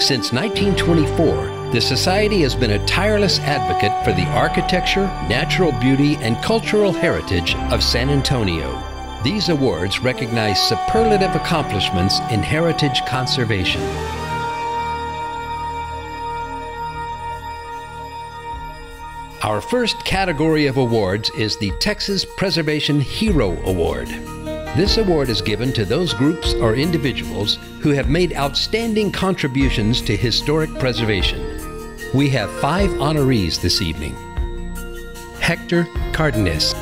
Since 1924, the Society has been a tireless advocate for the architecture, natural beauty, and cultural heritage of San Antonio. These awards recognize superlative accomplishments in heritage conservation. Our first category of awards is the Texas Preservation Hero Award. This award is given to those groups or individuals who have made outstanding contributions to historic preservation. We have five honorees this evening. Hector Cardenas.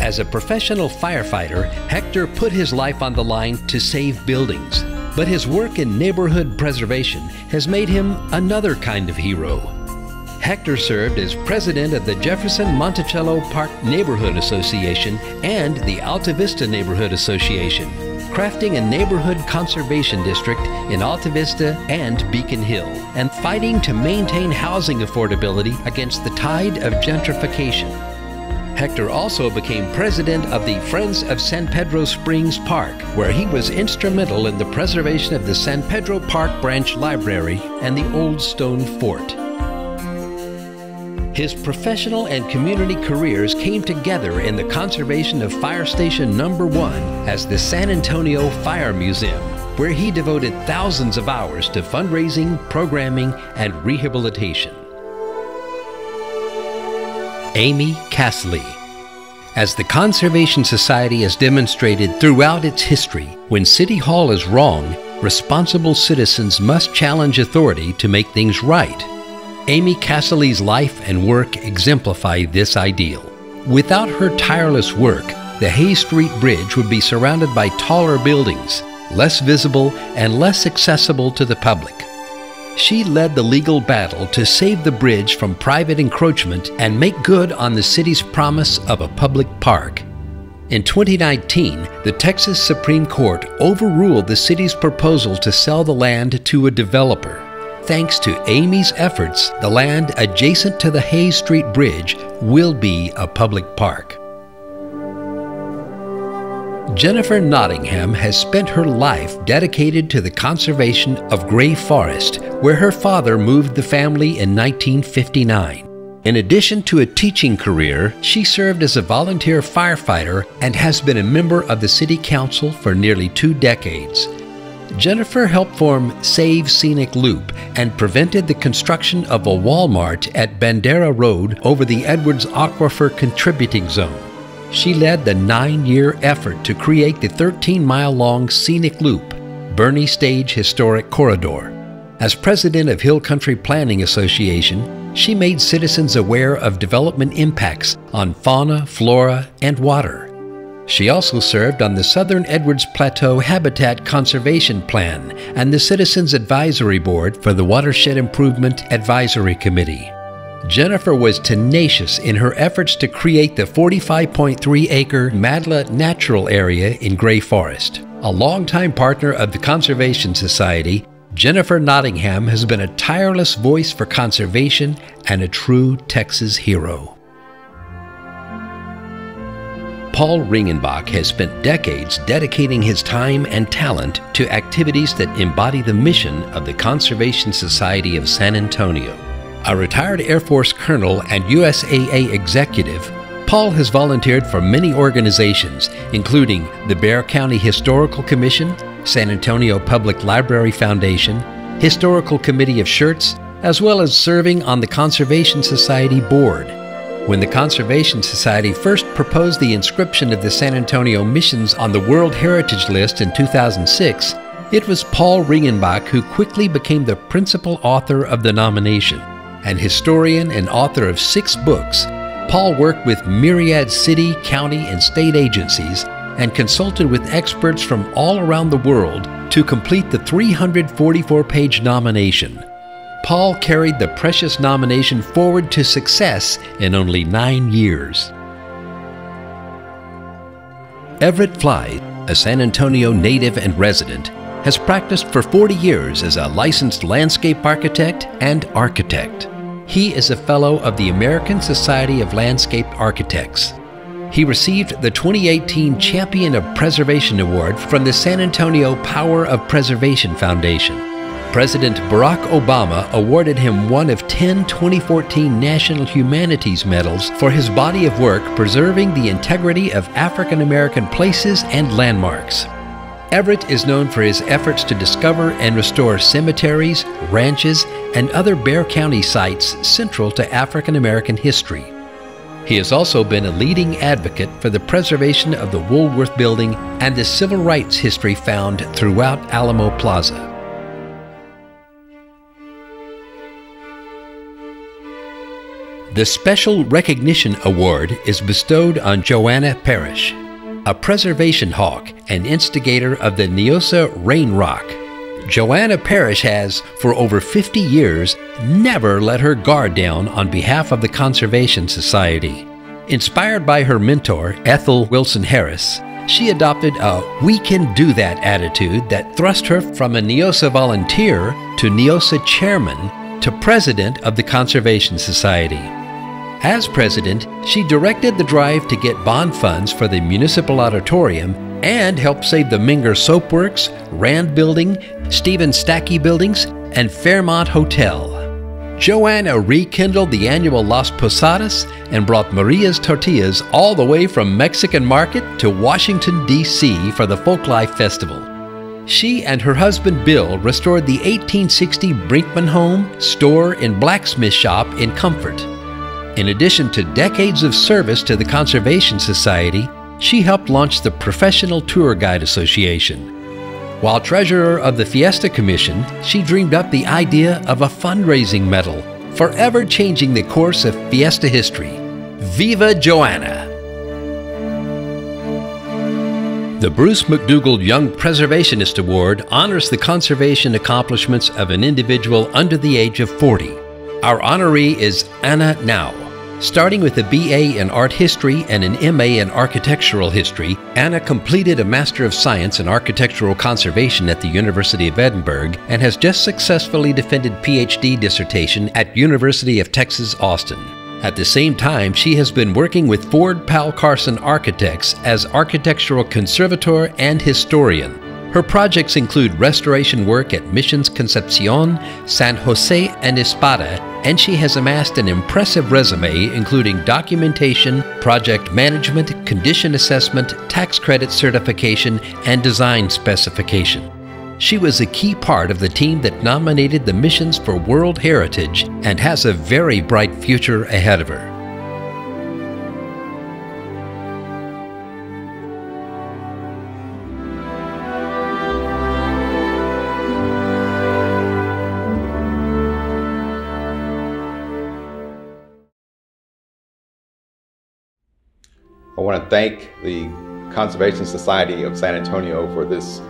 As a professional firefighter, Hector put his life on the line to save buildings. But his work in neighborhood preservation has made him another kind of hero Hector served as president of the Jefferson Monticello Park Neighborhood Association and the Alta Vista Neighborhood Association, crafting a neighborhood conservation district in Alta Vista and Beacon Hill, and fighting to maintain housing affordability against the tide of gentrification. Hector also became president of the Friends of San Pedro Springs Park, where he was instrumental in the preservation of the San Pedro Park Branch Library and the Old Stone Fort. His professional and community careers came together in the conservation of Fire Station Number 1 as the San Antonio Fire Museum, where he devoted thousands of hours to fundraising, programming, and rehabilitation. Amy Kastely. As the Conservation Society has demonstrated throughout its history, when City Hall is wrong, responsible citizens must challenge authority to make things right. Amy Kastely's life and work exemplify this ideal. Without her tireless work, the Hays Street Bridge would be surrounded by taller buildings, less visible and less accessible to the public. She led the legal battle to save the bridge from private encroachment and make good on the city's promise of a public park. In 2019, the Texas Supreme Court overruled the city's proposal to sell the land to a developer. Thanks to Amy's efforts, the land adjacent to the Hays Street Bridge will be a public park. Jennifer Nottingham has spent her life dedicated to the conservation of Grey Forest, where her father moved the family in 1959. In addition to a teaching career, she served as a volunteer firefighter and has been a member of the City Council for nearly two decades. Jennifer helped form Save Scenic Loop and prevented the construction of a Walmart at Bandera Road over the Edwards Aquifer contributing zone. She led the nine year effort to create the 13 mile long Scenic Loop, Boerne Stage Historic Corridor. As president of Hill Country Planning Association, she made citizens aware of development impacts on fauna, flora, and water. She also served on the Southern Edwards Plateau Habitat Conservation Plan and the Citizens Advisory Board for the Watershed Improvement Advisory Committee. Jennifer was tenacious in her efforts to create the 45.3 acre Madla Natural Area in Grey Forest. A longtime partner of the Conservation Society, Jennifer Nottingham has been a tireless voice for conservation and a true Texas hero. Paul Ringenbach has spent decades dedicating his time and talent to activities that embody the mission of the Conservation Society of San Antonio. A retired Air Force colonel and USAA executive, Paul has volunteered for many organizations, including the Bexar County Historical Commission, San Antonio Public Library Foundation, Historical Committee of Schertz, as well as serving on the Conservation Society Board. When the Conservation Society first proposed the inscription of the San Antonio missions on the World Heritage List in 2006, it was Paul Ringenbach who quickly became the principal author of the nomination. An historian and author of six books, Paul worked with myriad city, county, and state agencies and consulted with experts from all around the world to complete the 344 page nomination. Paul carried the precious nomination forward to success in only nine years. Everett Fly, a San Antonio native and resident, has practiced for 40 years as a licensed landscape architect and architect. He is a fellow of the American Society of Landscape Architects. He received the 2018 Champion of Preservation Award from the San Antonio Power of Preservation Foundation. President Barack Obama awarded him one of 10 2014 National Humanities Medals for his body of work preserving the integrity of African American places and landmarks. Everett is known for his efforts to discover and restore cemeteries, ranches, and other Bexar County sites central to African American history. He has also been a leading advocate for the preservation of the Woolworth Building and the civil rights history found throughout Alamo Plaza. The Special Recognition Award is bestowed on Joanna Parrish, a preservation hawk and instigator of the NIOSA Rain Rock. Joanna Parrish has, for over 50 years, never let her guard down on behalf of the Conservation Society. Inspired by her mentor, Ethel Wilson Harris, she adopted a we can do that attitude that thrust her from a NIOSA volunteer to NIOSA chairman to president of the Conservation Society. As president, she directed the drive to get bond funds for the municipal auditorium and helped save the Menger Soapworks, Rand Building, Stephen Stackey Buildings, and Fairmont Hotel. Joanna rekindled the annual Las Posadas and brought Maria's Tortillas all the way from Mexican Market to Washington, D.C. for the Folklife Festival. She and her husband Bill restored the 1860 Brinkman home, store, and blacksmith shop in Comfort. In addition to decades of service to the Conservation Society, she helped launch the Professional Tour Guide Association. While treasurer of the Fiesta Commission, she dreamed up the idea of a fundraising medal, forever changing the course of Fiesta history. Viva Joanna! The Bruce McDougald Young Preservationist Award honors the conservation accomplishments of an individual under the age of 40. Our honoree is Anna Nau. Starting with a BA in Art History and an MA in Architectural History, Anna completed a Master of Science in Architectural Conservation at the University of Edinburgh and has just successfully defended PhD dissertation at University of Texas Austin. At the same time, she has been working with Ford Powell Carson Architects as architectural conservator and historian. Her projects include restoration work at Missions Concepcion, San Jose, and Espada, and she has amassed an impressive resume including documentation, project management, condition assessment, tax credit certification, and design specification. She was a key part of the team that nominated the missions for World Heritage and has a very bright future ahead of her. Want to thank the Conservation Society of San Antonio for this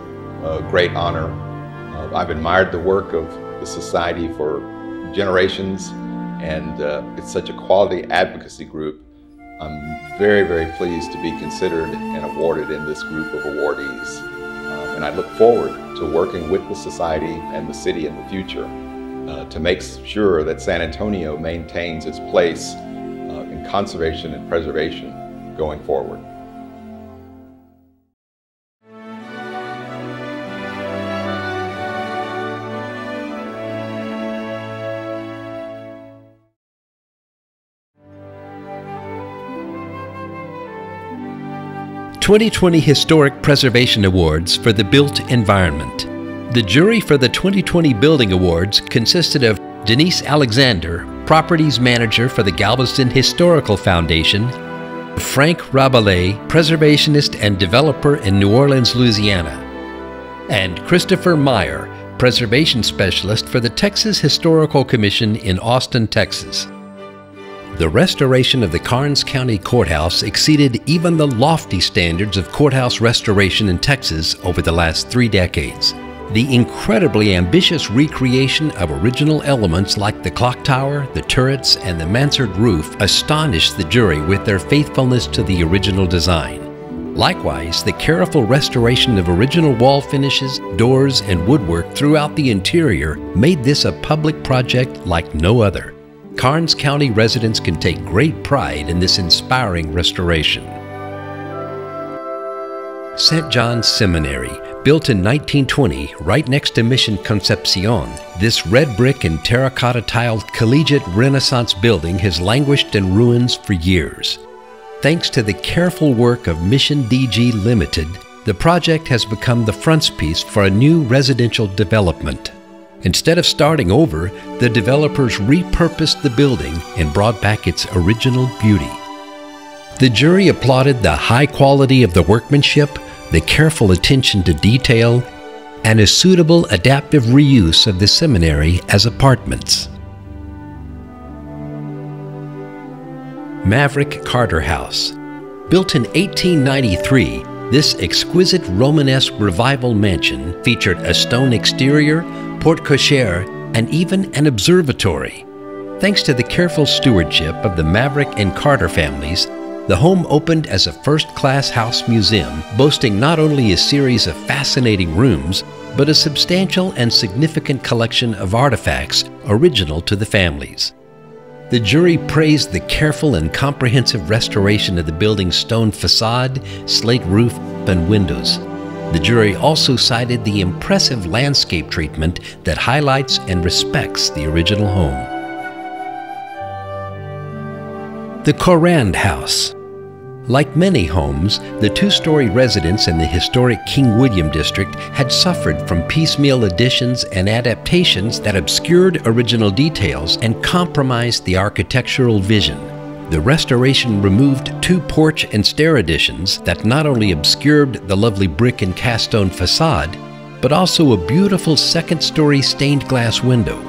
uh, great honor. Uh, I've admired the work of the Society for generations, and uh, it's such a quality advocacy group. I'm very, very pleased to be considered and awarded in this group of awardees. Um, and I look forward to working with the Society and the city in the future uh, to make sure that San Antonio maintains its place uh, in conservation and preservation going forward. Twenty Twenty Historic Preservation Awards for the Built Environment. The jury for the 2020 Building Awards consisted of Denise Alexander, Properties Manager for the Galveston Historical Foundation, Frank Rabelais, preservationist and developer in New Orleans, Louisiana, and Christopher Meyer, preservation specialist for the Texas Historical Commission in Austin, Texas. The restoration of the Karnes County Courthouse exceeded even the lofty standards of courthouse restoration in Texas over the last three decades. The incredibly ambitious recreation of original elements like the clock tower, the turrets, and the mansard roof astonished the jury with their faithfulness to the original design. Likewise, the careful restoration of original wall finishes, doors, and woodwork throughout the interior made this a public project like no other. Karnes County residents can take great pride in this inspiring restoration. St. John's Seminary, built in 1920 right next to Mission Concepcion, this red brick and terracotta tiled collegiate Renaissance building has languished in ruins for years. Thanks to the careful work of Mission DG Limited, the project has become the frontispiece for a new residential development. Instead of starting over, the developers repurposed the building and brought back its original beauty. The jury applauded the high quality of the workmanship, the careful attention to detail, and a suitable adaptive reuse of the seminary as apartments. Maverick Carter House. Built in 1893, this exquisite Romanesque revival mansion featured a stone exterior, porte cochere, and even an observatory. Thanks to the careful stewardship of the Maverick and Carter families, the home opened as a first class house museum, boasting not only a series of fascinating rooms, but a substantial and significant collection of artifacts original to the families. The jury praised the careful and comprehensive restoration of the building's stone facade, slate roof, and windows. The jury also cited the impressive landscape treatment that highlights and respects the original home. The Corrand House. Like many homes, the two story residence in the historic King William District had suffered from piecemeal additions and adaptations that obscured original details and compromised the architectural vision. The restoration removed two porch and stair additions that not only obscured the lovely brick and cast stone facade, but also a beautiful second story stained glass window.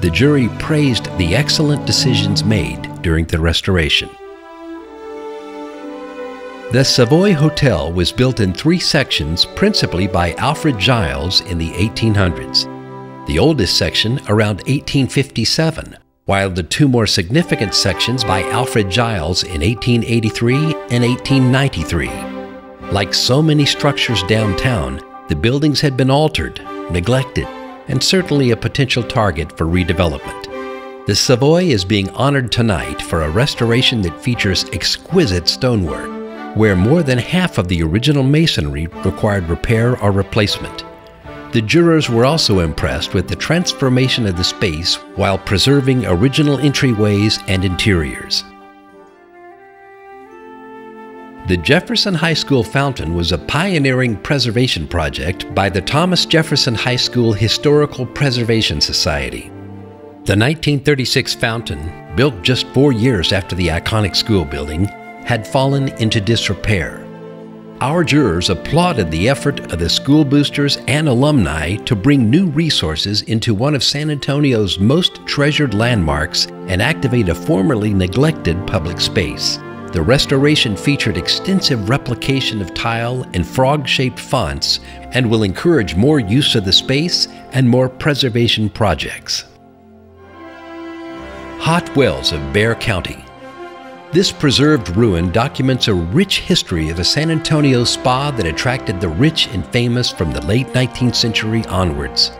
The jury praised the excellent decisions made during the restoration. The Savoy Hotel was built in three sections principally by Alfred Giles in the 1800s. The oldest section around 1857, while the two more significant sections by Alfred Giles in 1883 and 1893. Like so many structures downtown, the buildings had been altered, neglected, and certainly a potential target for redevelopment. The Savoy is being honored tonight for a restoration that features exquisite stonework, where more than half of the original masonry required repair or replacement. The jurors were also impressed with the transformation of the space while preserving original entryways and interiors. The Jefferson High School fountain was a pioneering preservation project by the Thomas Jefferson High School Historical Preservation Society. The 1936 fountain, built just four years after the iconic school building, had fallen into disrepair. Our jurors applauded the effort of the school boosters and alumni to bring new resources into one of San Antonio's most treasured landmarks and activate a formerly neglected public space. The restoration featured extensive replication of tile and frog shaped fonts and will encourage more use of the space and more preservation projects. Hot Wells of Bexar County. This preserved ruin documents a rich history of a San Antonio spa that attracted the rich and famous from the late 19th century onwards.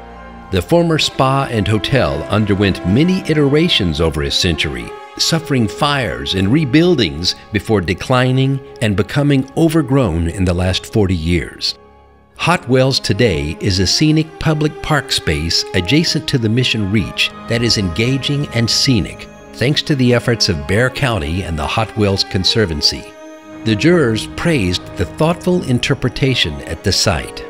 The former spa and hotel underwent many iterations over a century, suffering fires and rebuildings before declining and becoming overgrown in the last 40 years. Hot Wells today is a scenic public park space adjacent to the Mission Reach that is engaging and scenic, thanks to the efforts of Bexar County and the Hot Wells Conservancy. The jurors praised the thoughtful interpretation at the site.